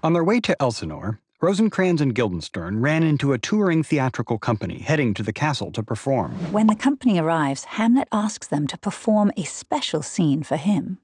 On their way to Elsinore, Rosencrantz and Guildenstern ran into a touring theatrical company heading to the castle to perform. When the company arrives, Hamlet asks them to perform a special scene for him.